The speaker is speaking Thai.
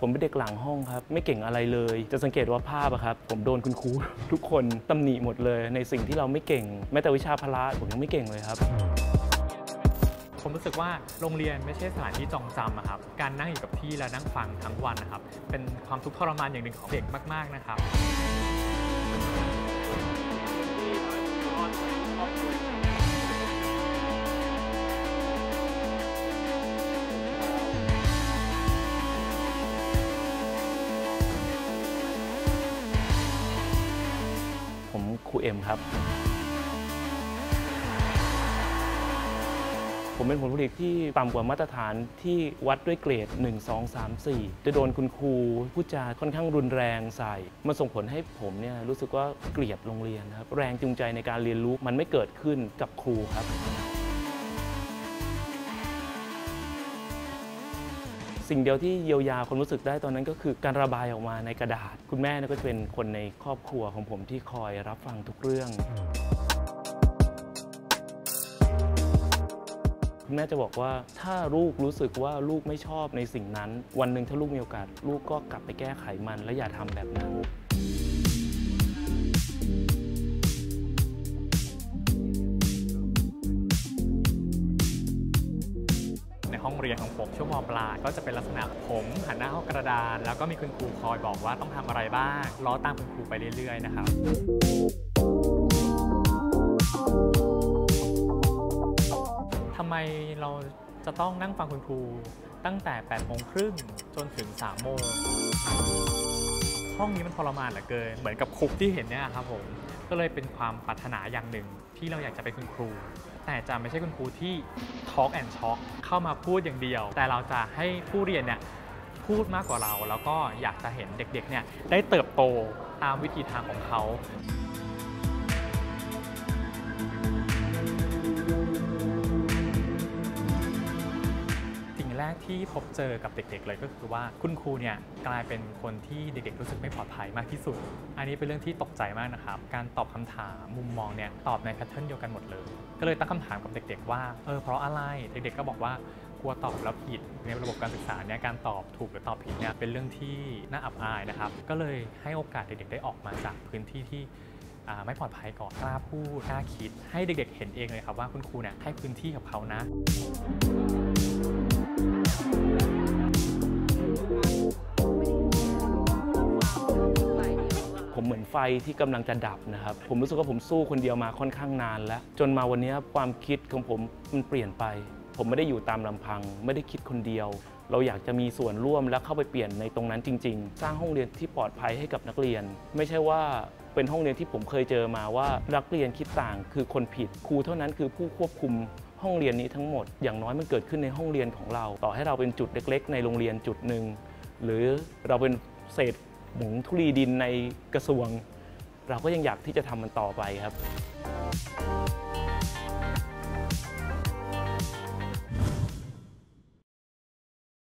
ผมเป็นเด็กหลังห้องครับ ไม่เก่งอะไรเลย จะสังเกตว่าภาพอะครับ ผมโดนคุณครูทุกคนตำหนิหมดเลย ในสิ่งที่เราไม่เก่ง แม้แต่วิชาพละผมยังไม่เก่งเลยครับ ผมรู้สึกว่าโรงเรียนไม่ใช่สถานที่จองจำอะครับ การนั่งอยู่กับที่และนั่งฟังทั้งวันนะครับ เป็นความทุกข์ทรมานอย่างหนึ่งของเด็กมาก ๆนะครับผม ครูเอ็มครับ ผมเป็นผลผลิตที่ต่ำกว่ามาตรฐานที่วัดด้วยเกรด 1 2 3 4 จะโดนคุณครูพูดจาค่อนข้างรุนแรงใส่ มันส่งผลให้ผมเนี่ยรู้สึกว่าเกลียดโรงเรียนครับ แรงจูงใจในการเรียนรู้มันไม่เกิดขึ้นกับครูครับ สิ่งเดียวที่เยียวยาความรู้สึกได้ตอนนั้นก็คือการระบายออกมาในกระดาษ คุณแม่ก็จะเป็นคนในครอบครัวของผมที่คอยรับฟังทุกเรื่อง คุณแม่จะบอกว่าถ้าลูกรู้สึกว่าลูกไม่ชอบในสิ่งนั้น วันหนึ่งถ้าลูกมีโอกาส ลูกก็กลับไปแก้ไขมันและอย่าทำแบบนั้น ห้องเรียนของผมช่วงมปลายก็จะเป็นลักษณะผมหันหน้าเข้ากระดาน แล้วก็มีคุณครูคอยบอกว่าต้องทำอะไรบ้างล้อตามคุณครูไปเรื่อย ๆ นะครับทำไมเราจะต้องนั่งฟังคุณครูตั้งแต่8โมงครึ่งจนถึง3โมงห้องนี้มันทรมานเหลือเกิน เหมือนกับคุกที่เห็นเนี่ยครับผม ก็เลยเป็นความปรารถนาอย่างหนึ่งที่เราอยากจะเป็นคุณครู แต่จะไม่ใช่คุณครูที่ Talk and Talk เข้ามาพูดอย่างเดียว แต่เราจะให้ผู้เรียนเนี่ยพูดมากกว่าเรา แล้วก็อยากจะเห็นเด็กๆเนี่ยได้เติบโตตามวิธีทางของเขา กที่พบเจอกับเด็กๆเลยก็คือว่าคุณครูเนี่ยกลายเป็นคนที่เด็กๆรู้สึกไม่ปลอดภัยมากที่สุด อันนี้เป็นเรื่องที่ตกใจมากนะครับ การตอบคำถามมุมมองเนี่ยตอบในแพทเทิร์นเดียวกันหมดเลย ก็เลยตั้งคำถามกับเด็ก ๆ ว่าเออเพราะอะไรเด็กๆก็บอกว่ากลัวตอบแล้วผิดในระบบการศึกษาเนี่ยการตอบถูกหรือตอบผิดเนี่ยเป็นเรื่องที่น่าอับอายนะครับ ก็เลยให้โอกาสเด็กๆได้ออกมาจากพื้นที่ที่ไม่ปลอดภัยก่อนกล้าพูดกล้าคิด ให้เด็กๆเห็นเองเลยครับว่าคุณครูเนี่ยให้พื้นที่กับเขานะ เหมือนไฟที่กำลังจะดับนะครับ ผมรู้สึกว่าผมสู้คนเดียวมาค่อนข้างนานแล้ว จนมาวันนี้ความคิดของผมมันเปลี่ยนไป ผมไม่ได้อยู่ตามลำพัง ไม่ได้คิดคนเดียว เราอยากจะมีส่วนร่วมและเข้าไปเปลี่ยนในตรงนั้นจริง ๆ สร้างห้องเรียนที่ปลอดภัยให้กับนักเรียน ไม่ใช่ว่าเป็นห้องเรียนที่ผมเคยเจอมาว่านักเรียนคิดต่างคือคนผิดครูเท่านั้นคือผู้ควบคุมห้องเรียนนี้ทั้งหมดอย่างน้อยมันเกิดขึ้นในห้องเรียนของเรา ต่อให้เราเป็นจุดเล็ก ๆ ในโรงเรียนจุดหนึ่งหรือเราเป็นเศษ หมุนทุลีดินในกระทรวง เราก็ยังอยากที่จะทำมันต่อไปครับ